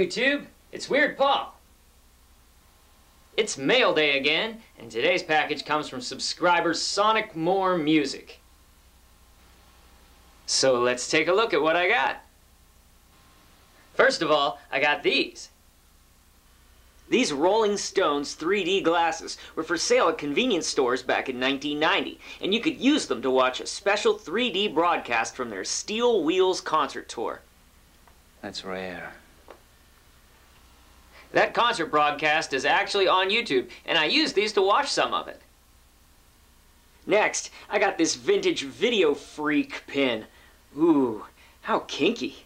YouTube, it's Weird Paul. It's mail day again, and today's package comes from subscriber Sonic More Music. So let's take a look at what I got. First of all, I got these. These Rolling Stones 3D glasses were for sale at convenience stores back in 1990, and you could use them to watch a special 3D broadcast from their Steel Wheels concert tour. That's rare. That concert broadcast is actually on YouTube, and I used these to watch some of it. Next, I got this vintage Video Freak pin. Ooh, how kinky.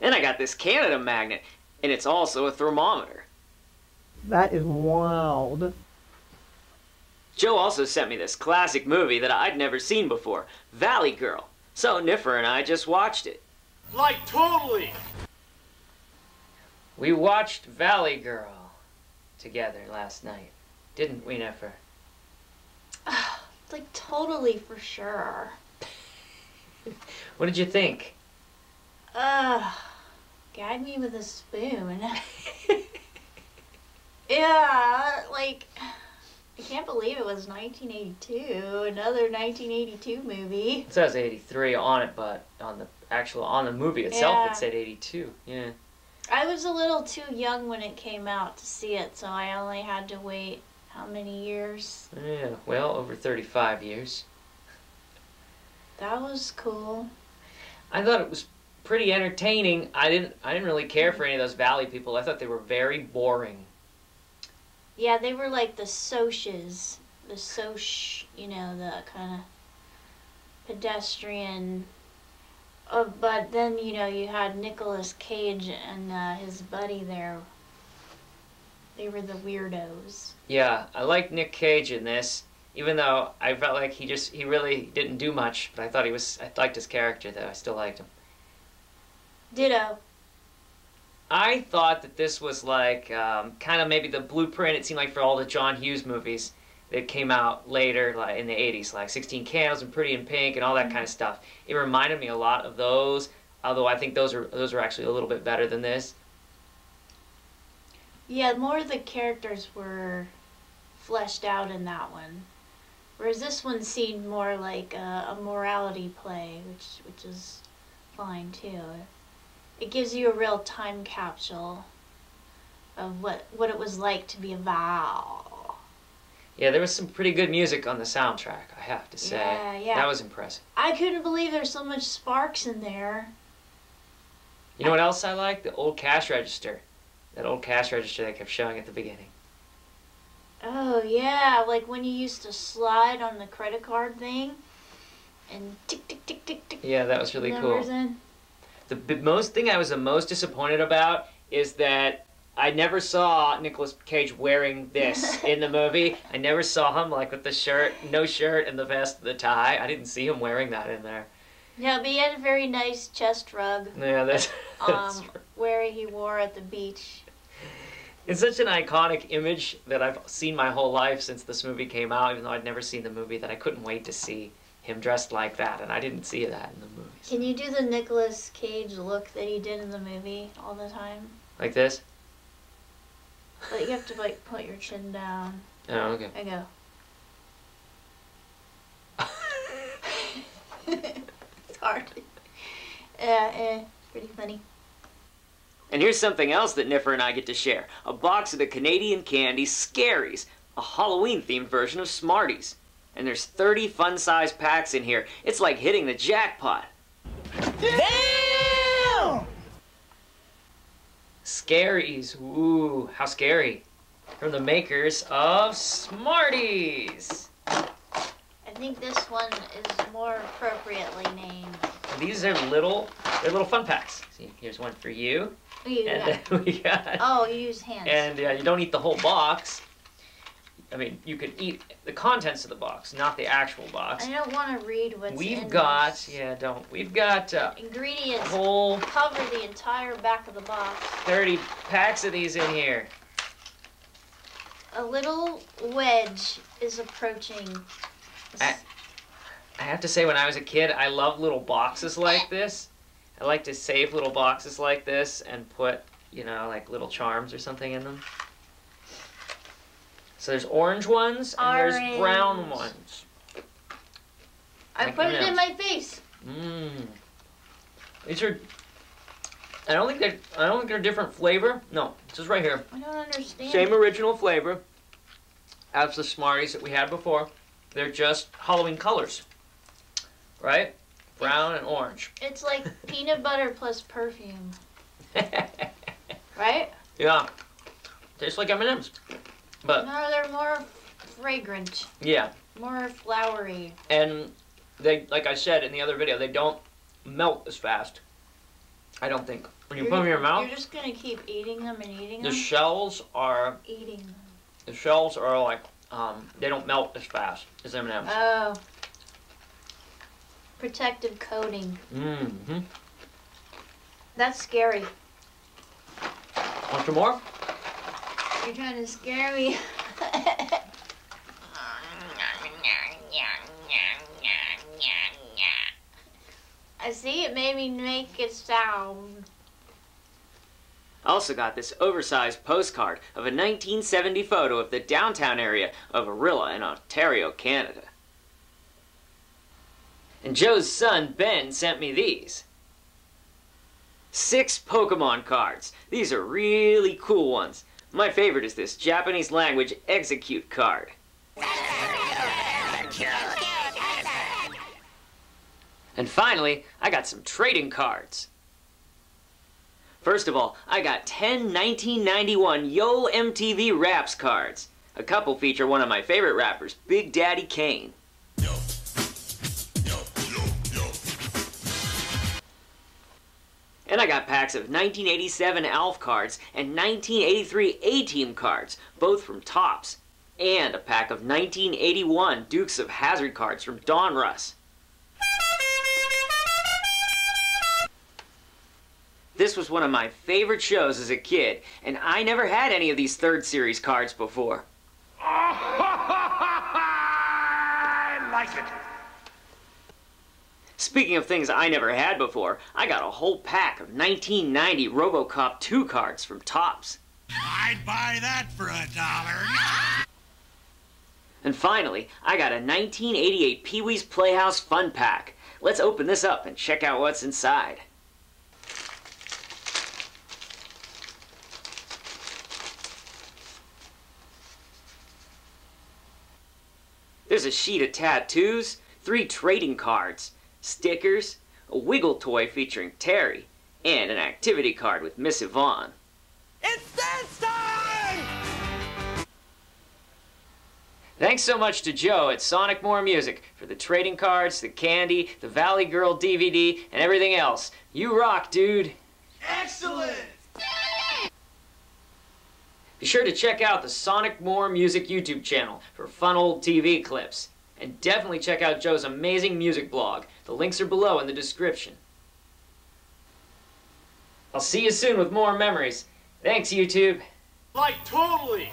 Then I got this Canada magnet, and it's also a thermometer. That is wild. Joe also sent me this classic movie that I'd never seen before, Valley Girl. So Niffer and I just watched it. Like totally! We watched Valley Girl together last night, didn't we, Niffer? Ah, like totally for sure. What did you think? Ugh. Gag me with a spoon. yeah, like I can't believe it was 1982. Another 1982 movie. It says 83 on it, but on the actual on the movie itself Yeah. it said 82. Yeah. I was a little too young when it came out to see it, so I only had to wait how many years? Yeah, well, over 35 years. That was cool. I thought it was pretty entertaining. I didn't I didn't really care for any of those Valley people. I thought they were very boring. Yeah, they were like the Soches. The Soch, you know, the kind of pedestrian. Uh, but then, you know, you had Nicolas Cage and uh, his buddy there. They were the weirdos. Yeah, I like Nick Cage in this, even though I felt like he just he really didn't do much, but I thought he was I liked his character though. I still liked him. Ditto. I thought that this was like um, kind of maybe the blueprint. It seemed like for all the John Hughes movies that came out later, like in the '80s, like Sixteen Candles and Pretty in Pink and all that kind of mm-hmm. stuff. It reminded me a lot of those. Although I think those are those are actually a little bit better than this. Yeah, more of the characters were fleshed out in that one. Whereas this one seemed more like a, a morality play, which which is fine too. It gives you a real time capsule of what what it was like to be a Val. Yeah, there was some pretty good music on the soundtrack. I have to say, Yeah, yeah. that was impressive. I couldn't believe there's so much sparks in there. You know what else I like? The old cash register. That old cash register they kept showing at the beginning. Oh yeah, like when you used to slide on the credit card thing, and tick tick tick tick tick. Yeah, that was really cool. in. The most thing I was the most disappointed about is that I never saw Nicolas Cage wearing this in the movie. I never saw him like with the shirt, no shirt, and the vest, the tie. I didn't see him wearing that in there. Yeah, but he had a very nice chest rug Yeah, that's, that's um, where he wore at the beach. it's such an iconic image that I've seen my whole life since this movie came out. Even though I'd never seen the movie, that I couldn't wait to see him dressed like that, and I didn't see that in the movies. Can you do the Nicolas Cage look that he did in the movie all the time? Like this? But you have to like put your chin down. Oh, okay. I go. it's hard. Yeah, eh, pretty funny. And here's something else that Niffer and I get to share. A box of the Canadian candy Scaries, a Halloween-themed version of Smarties. And there's 30 fun-sized packs in here. It's like hitting the jackpot. Damn! Scaries, ooh, how scary. From the makers of Smarties. I think this one is more appropriately named. These are little, they're little fun packs. See, here's one for you. Oh, you And got- then we got, oh, you use hands. and uh, you don't eat the whole box. I mean, you could eat the contents of the box, not the actual box. I don't want to read what's in We've got, this. yeah, don't. We've got uh, Ingredients whole cover the entire back of the box. 30 packs of these in here. A little wedge is approaching. I- I have to say, when I was a kid, I loved little boxes like this. I like to save little boxes like this and put you know, like little charms or something in them. So there's orange ones and there's brown Orange. ones. I Like put it in my face. Mmm. These are. I don't think they. I don't think they're different flavor. No, it's just right here. I don't understand. Same original flavor as the Smarties that we had before. They're just Halloween colors, right? Brown and orange. It's like peanut butter plus perfume, right? yeah, tastes like M&Ms. But No, they're more fragrant, yeah, more flowery. and they, like I said in the other video, they don't melt as fast. I don't think. When you You're- put them in your mouth, You're just gonna keep eating them and eating them. the shells are eating them. the shells are like um, they don't melt as fast as M&Ms. Oh. Protective coating. Mm-hmm. That's scary. Want some more? You're trying to scare me. I see it made me make a sound. I also got this oversized postcard of a 1970 photo of the downtown area of Orillia in Ontario, Canada. And Joe's son Ben sent me these. Six Pokemon cards. These are really cool ones. My favorite is this Japanese language Exeggcute card. And finally, I got some trading cards. First of all, I got 10 1991 Yo MTV Raps cards. A couple feature one of my favorite rappers, Big Daddy Kane. And I got packs of 1987 ALF cards and 1983 A-Team cards, both from Topps. And a pack of 1981 Dukes of Hazzard cards from Donruss. This was one of my favorite shows as a kid, and I never had any of these third series cards before. I like it. Speaking of things I never had before, I got a whole pack of 1990 Robocop 2 cards from Topps. I'd buy that for a dollar. And finally, I got a 1988 Pee Wee's Playhouse Fun Pack. Let's open this up and check out what's inside. There's a sheet of tattoos, three trading cards, stickers, a wiggle toy featuring Pterri, and an activity card with Miss Yvonne. It's dance time! Thanks so much to Joe at Sonic More Music for the trading cards, the candy, the Valley Girl DVD, and everything else. You rock, dude! Excellent! Be sure to check out the Sonic More Music YouTube channel for fun old TV clips. And definitely check out Joe's amazing music blog. The links are below in the description. I'll see you soon with more memories. Thanks, YouTube. Like totally!